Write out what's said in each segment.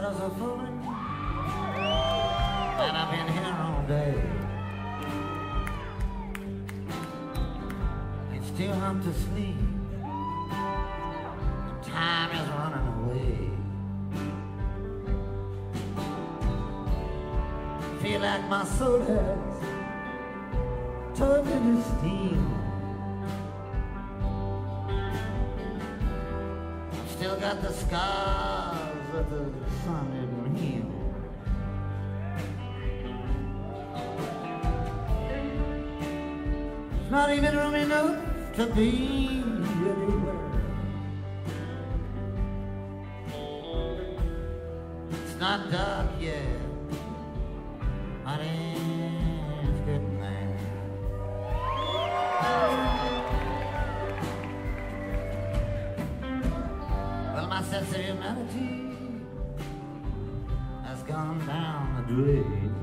shadows are falling, and I've been here all day. It's still hard to sleep, time is running away. Feel like my soul has turned into steel. Still got the scars of the sun didn't heal. There's not even room enough to be anywhere. It's not dark yet, but it's getting there. Well, my sense of humanity gone down the drain.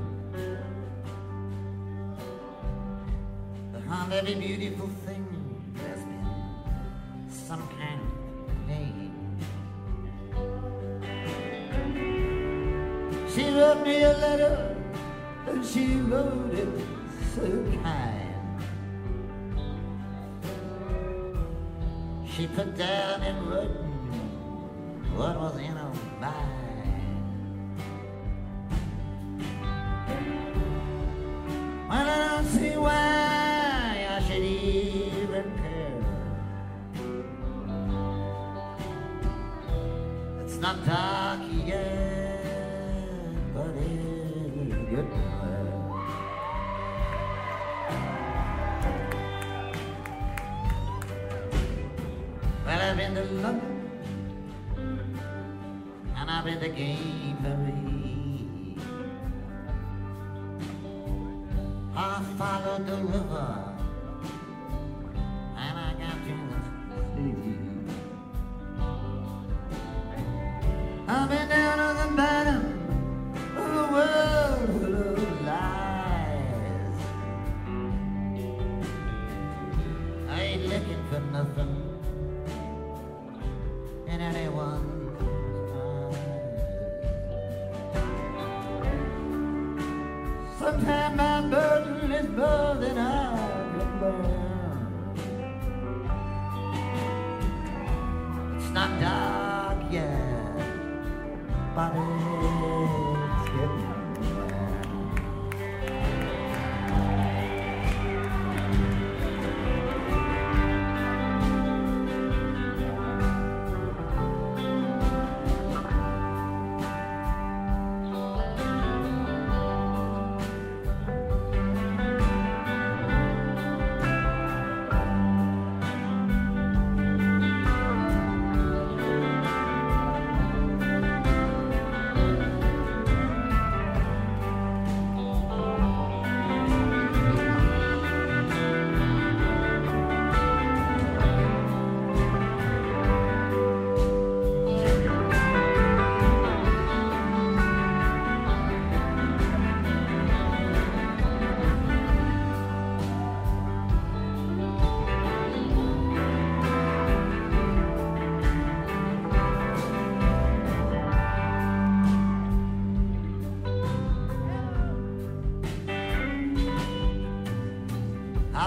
Behind every beautiful thing, there's been some kind of pain. She wrote me a letter, and she wrote it so kind. She put down in writing what was in her mind. Not dark yet, but it's getting there. Well, I've been to London, and I've been to Paree. I followed the river, Sometimes my burden is more than I can bear. It's not dark yet, but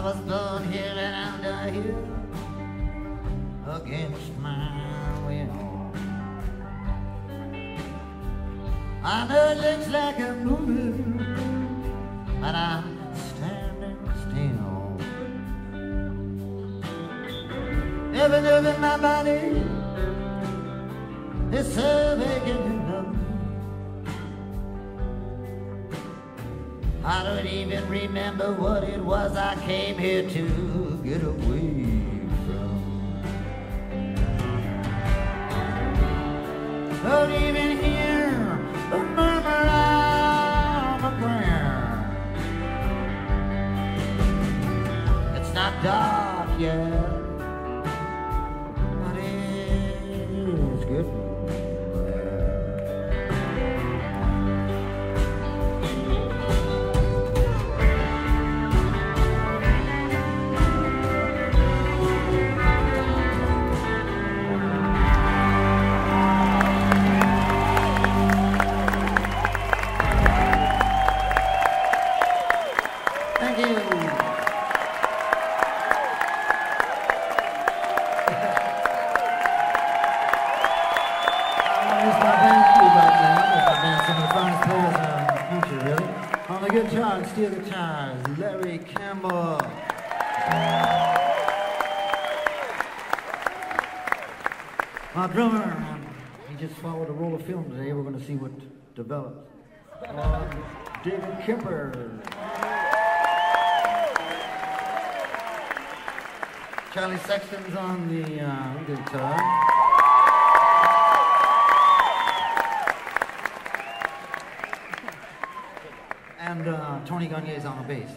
I was born here and I'll die here against my will. I know it looks like I'm moving, but I'm standing still. Every nerve in my body is so vacant I don't even remember what it was I came here to get away from. Don't even hear the murmur of a prayer. It's not dark yet, and steel guitars, Larry Campbell. My drummer, um, he just followed a roll of film today. We're going to see what develops. Uh, David Kemper. Charlie Sexton's on the uh, guitar. And uh, Tony is on the bass.